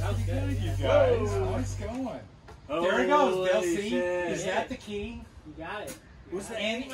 How's pretty good, you guys. Nice going. There he goes. Bill C. Shit. Is that the key? You got it. Was the and